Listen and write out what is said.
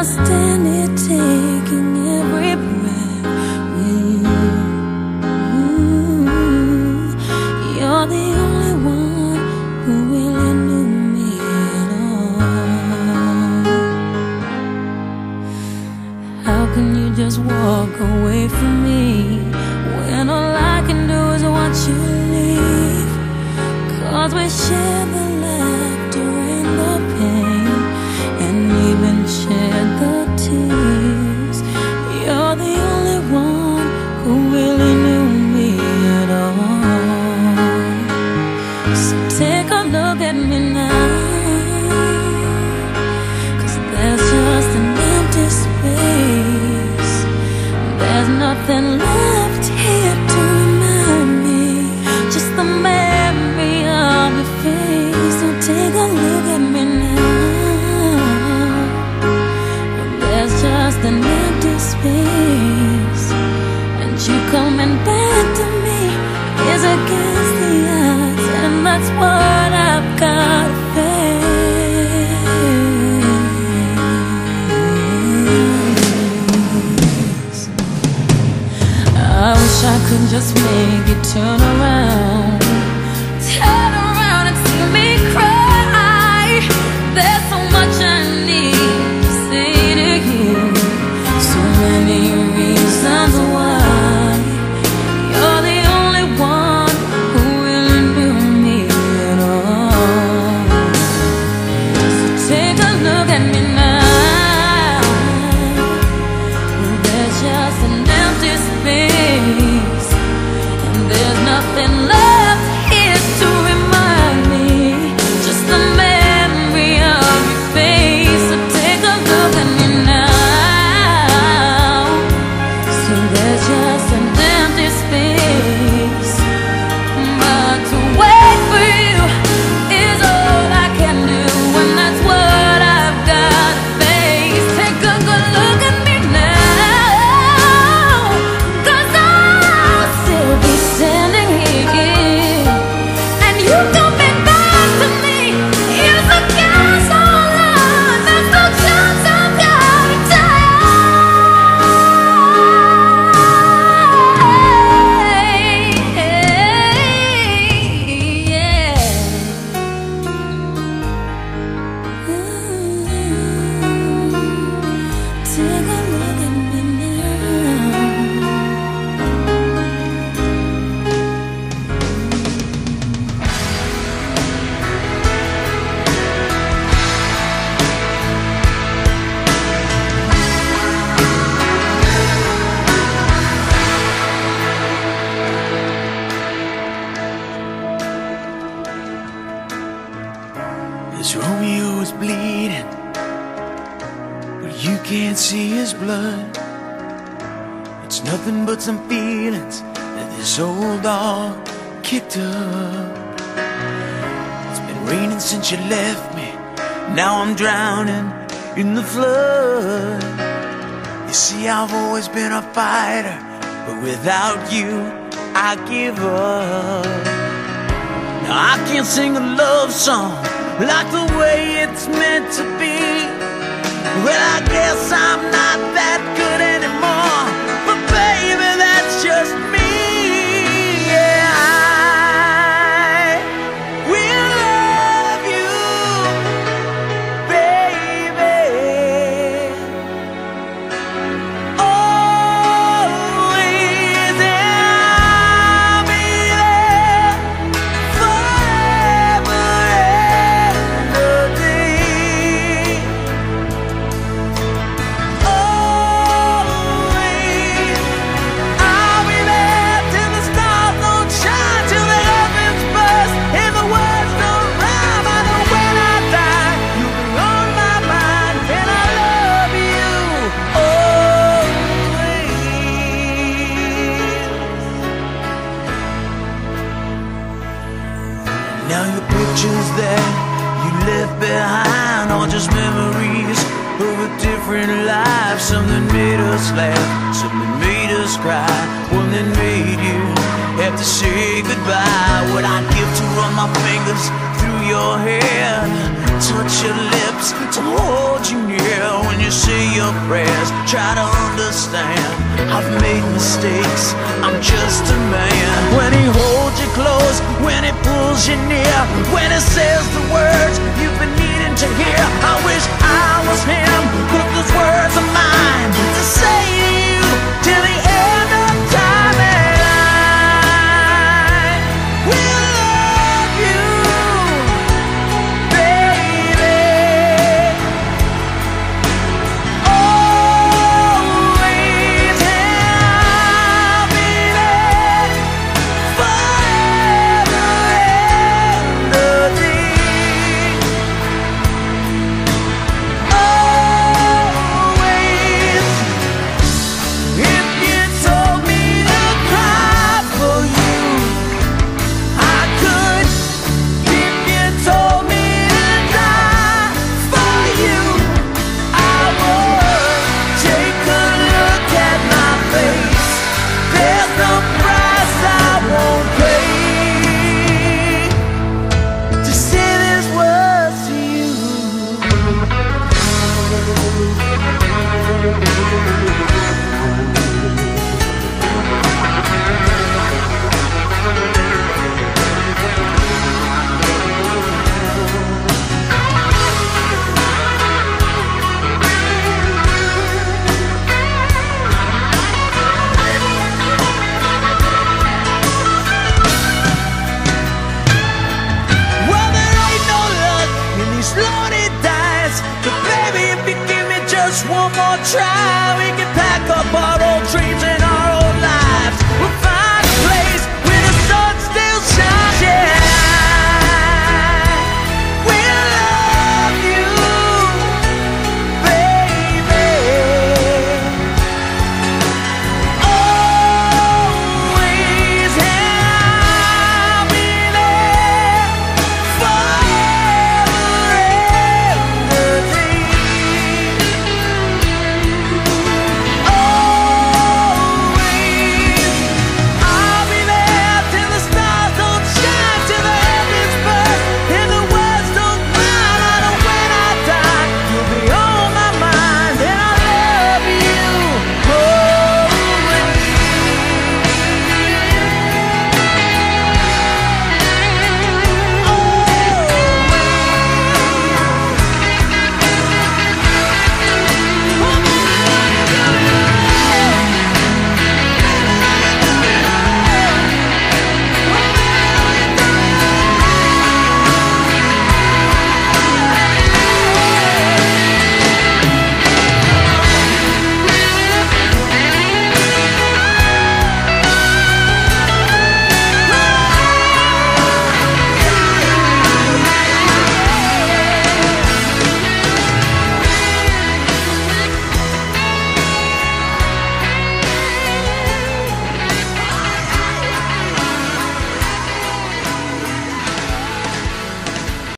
I stand here taking every breath with you. You're the only one who really knew me at all. How can you just walk away from me when all I can do is watch you leave? Cause we share the love. Shed the tears. You're the only one who really knew me at all. So take a look at me now. There's just an empty space. There's nothing left here empty. And you coming back to me is against the odds. And that's what I've got to face. I wish I could just make you turn around. See his blood. It's nothing but some feelings that this old dog kicked up. It's been raining since you left me. Now I'm drowning in the flood. You see, I've always been a fighter, but without you, I give up. Now I can't sing a love song like the way it's meant to be. Well, I guess I'm not that good anymore, Now your pictures that you left behind are just memories of a different life. Something made us laugh, something made us cry, one that made you have to say goodbye. What I'd give to run my fingers through your hair, touch your lips to hold you near when you say your prayers. Try to understand, I've made mistakes. I'm just a man. When he holds you close, when he pulls you near, when he says try,